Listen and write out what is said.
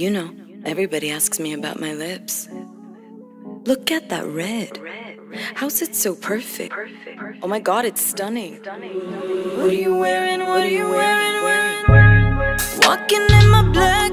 You know, everybody asks me about my lips. Look at that red. How's it so perfect? Oh my god, it's stunning. What are you wearing? What are you wearing? Walking in my black.